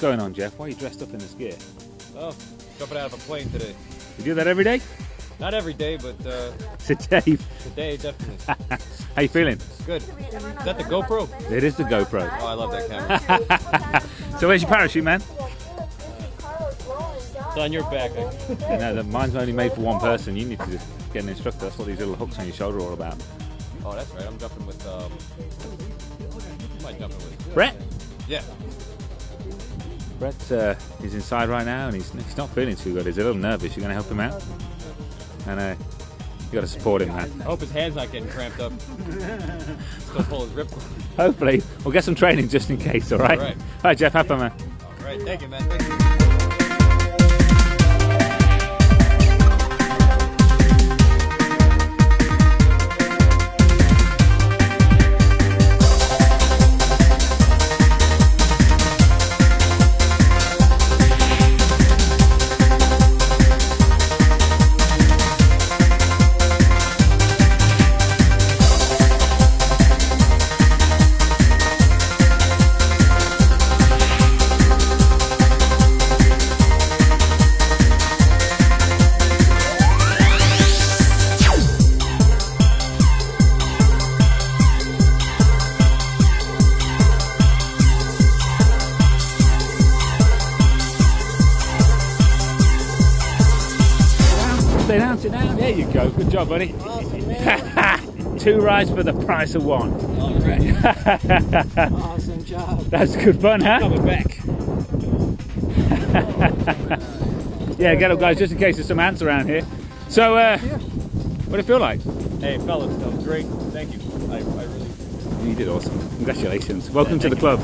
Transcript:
going on, Jeff? Why are you dressed up in this gear? Oh, jumping out of a plane today. You do that every day? Not every day, but uh, Today. today definitely. How you feeling? Good. Is that the GoPro? It is the GoPro. Oh, I love that camera. So where's your parachute, man? It's on your back. I- no, the, mine's only made for one person. You need to get an instructor. That's what these little hooks on your shoulder are all about. Oh, that's right. I'm jumping with. Um, who am I jumping with? Brett? Yeah. Brett uh, is inside right now and he's, he's not feeling too good. He's a little nervous. You're going to help him out? And uh, you got to support him, man. I hope his hand's not getting cramped up. Still pull his rip. Hopefully, we'll get some training just in case, all right? All right. All right, Jeff, have fun, man. All right. Thank you, man. Thank you. Sit down, sit down. There you go. Good job, buddy. Two rides for the price of one. All right. Awesome job. That's good fun, huh? Coming back. Yeah, get up, guys, just in case there's some ants around here. So, uh, what do it feel like? Hey, fellas, that was great. Thank you. I, I really. You did awesome. Congratulations. Welcome to the club.